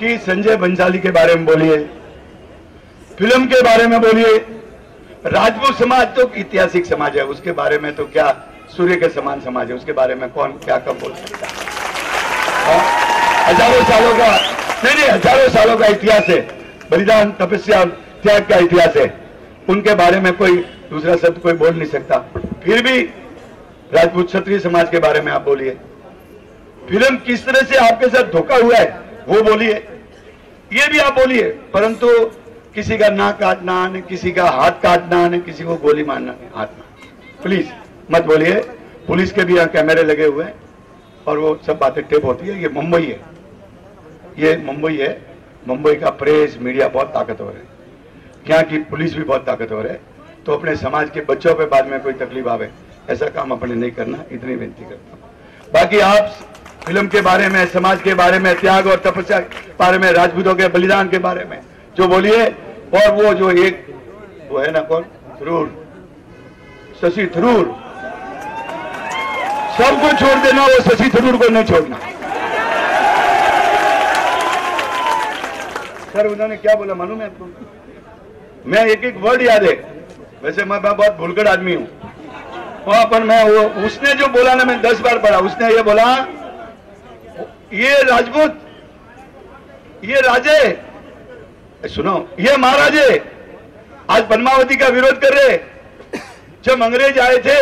संजय बंसाली के बारे में बोलिए, फ़िल्म के बारे में बोलिए। राजपूत समाज तो ऐतिहासिक समाज है, उसके बारे में तो क्या सूर्य के समान समाज है, उसके बारे में कौन क्या कब बोल सकता है? हाँ? हज़ारों सालों का, नहीं नहीं, हज़ारों सालों का इतिहास है, बलिदान, तपस्या, त्याग का इतिहास है। उनके बारे में कोई दूसरा शब्द कोई बोल नहीं सकता। फिर भी राजपूत क्षत्रिय समाज के बारे में आप बोलिए। फ़िल्म किस तरह से आपके साथ धोखा हुआ है, वो बोलिए। ये भी आप बोलिए। परंतु किसी का नाक काटना, न किसी का हाथ काटना, न किसी को गोली मारना हाथ में प्लीज़ मत बोलिए। पुलिस के भी यहाँ कैमरे लगे हुए हैं और वो सब बातें टेप होती है। ये मुंबई है। ये मुंबई है। मुंबई का प्रेस, मीडिया बहुत ताकतवर है। यहाँ की पुलिस भी बहुत ताकतवर है। तो अपने समाज के बच्चों पे बाद में कोई तकलीफ़ आवे, ऐसा काम अपने नहीं करना, इतनी विनती करता हूँ। बाकी आप फ़िल्म के बारे में, समाज के बारे में, त्याग और तपस्या के बारे में, राजपूतों के बलिदान के बारे में, जो बोलिए, और वो जो एक, वो है ना कौन? थरूर। शशि थरूर। सबको छोड़ देना, वो शशि थरूर को नहीं छोड़ना। सर, उन्होंने क्या बोला, मालूम है आपको? मैं एक एक वर्ड याद है। वैसे मैं मैं बहुत भूलकर आदमी हूँ। वहाँ पर मैं वो, उसने जो बोला ना, मैं दस बार पढ़ा। उसने ये बोला ये राजपूत, ये राजे सुनो, ये महाराजे, आज पद्मावती का विरोध कर रहे जब अंग्रेज़ आए थे,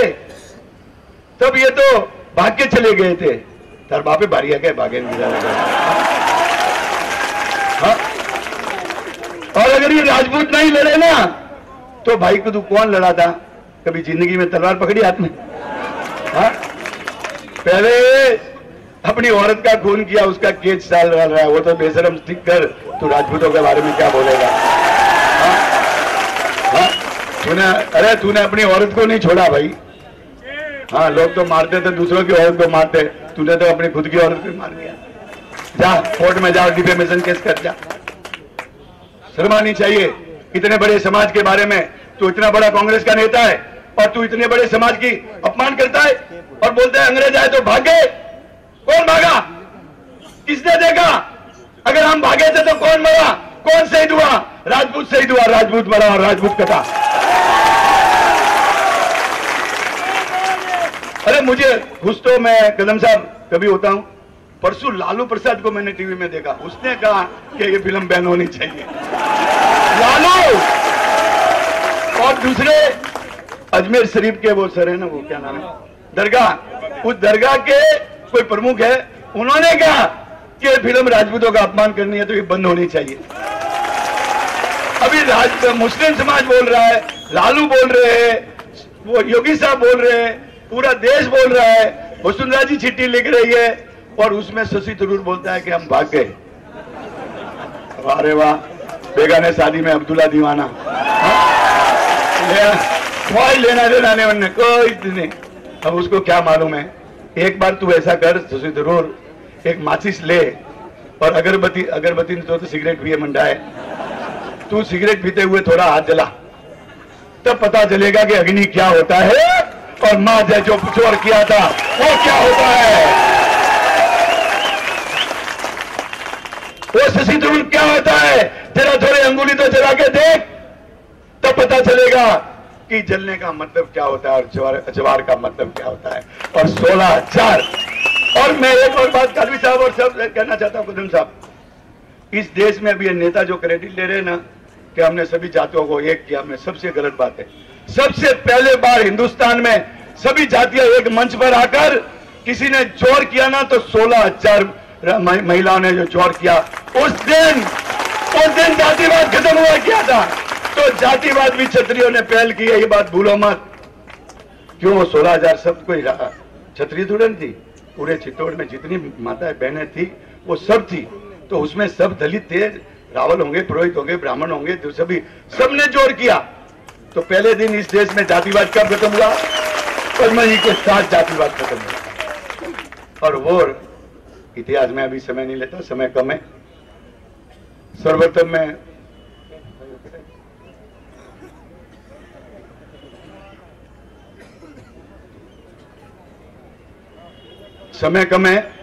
तब ये तो भाग के चले गए थे। तार बापे बारिया के भागे हाँ? और अगर ये राजपूत नहीं लड़े ना तो भाई को तू कौन लड़ा था? कभी ज़िंदगी में तलवार पकड़ी हाथ में? हाँ? पहले अपनी औरत का खून किया, उसका केस चाल रहा है। वो तो बेशरम ठीक कर तू राजपूतों के बारे में क्या बोलेगा? हाँ? हाँ? तूने, अरे, तूने अपनी औरत को नहीं छोड़ा भाई। हाँ लोग तो मारते थे, दूसरों की औरत को मारते। तूने तो अपनी खुद की औरत को मार दिया। जा, कोर्ट में जा, डिफेमेशन केस कर जा। शर्म आनी चाहिए। इतने बड़े समाज के बारे में तू इतना बड़ा कांग्रेस का नेता है और तू इतने बड़े समाज की अपमान करता है और बोलते हैं, अंग्रेज़ आए तो भागे कौन भागा किसने देखा अगर हम भागे थे तो कौन मरा कौन शहीद हुआ राजपूत शहीद हुआ राजपूत मरा और राजपूत कथा। अरे, मुझे खुश तो मैं कदम साहब कभी होता हूँ, परसों लालू प्रसाद को मैंने टीवी में देखा, उसने कहा कि ये फ़िल्म बैन होनी चाहिए। लालू! और दूसरे, अजमेर शरीफ के वो सर है ना, वो क्या नाम है? दरगाह। उस दरगाह के कोई प्रमुख है, उन्होंने कहा कि फ़िल्म राजपूतों का अपमान करनी है तो ये बंद होनी चाहिए। अभी राज मुस्लिम समाज बोल रहा है लालू बोल रहे हैं वो योगी साहब बोल रहे हैं पूरा देश बोल रहा है वसुंधरा जी चिट्ठी लिख रही है और उसमें शशि थरूर बोलता है कि हम भाग गए। अरे वाह बेगाने शादी में अब्दुल्ला दीवाना। हाँ? कोई लेना देना नहीं कोई नहीं। अब उसको क्या मालूम है? एक बार तू ऐसा कर शशि थरूर एक माचिस ले और अगरबत्ती अगरबत्ती तो, तो सिगरेट पिए मंडाए। तू सिगरेट पीते हुए थोड़ा हाथ जला। तब पता चलेगा कि अग्नि क्या होता है और माँ ने जो चोर किया था, वो क्या होता है। वो शशि क्या होता है, जरा थोड़े अंगुली तो चला के देख। तब पता चलेगा कि जलने का मतलब क्या होता है और अजवार का मतलब क्या होता है। और सोलह हज़ार, और मैं एक और बात कालवी साहब और सब कहना चाहता हूँ कुदम साहब। इस देश में अभी नेता जो क्रेडिट ले रहे हैं ना कि हमने सभी जातियों को एक किया। में सबसे गलत बात है। सबसे पहले बार हिंदुस्तान में सभी जातियाँ एक मंच पर आकर किसी ने चोर किया ना तो सोलह हज़ार महिलाओं ने जो चोर किया, उस दिन उस दिन जातिवाद खत्म हुआ किया था? तो जातिवाद भी क्षत्रियों ने पहल की है ये बात भूलो मत। क्यों वो सोलह हज़ार सब कोई क्षत्रिय थोड़ी थी? पूरे चित्तौड़ में जितनी माताएँ, बहनें थी, वो सब थी। तो उसमें सब दलित थे रावल होंगे, पुरोहित होंगे, ब्राह्मण होंगे सभी सबने ज़ोर किया तो पहले दिन इस देश में जातिवाद कब खत्म हुआ? पद्मजी के साथ जातिवाद खत्म हुआ। और वो इतिहास में अभी समय नहीं लेता, समय कम है। सर्वप्रथम में समय कम है।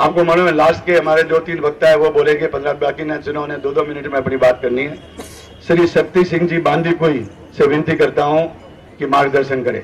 आपको मालूम है, लास्ट के हमारे दो तीन वक्ता है, वो बोलेंगे पंद्रह बाकी ने दो दो मिनट में अपनी बात करनी है। श्री शक्ति सिंह जी बांदी कोई से विनती करता हूँ कि मार्गदर्शन करें।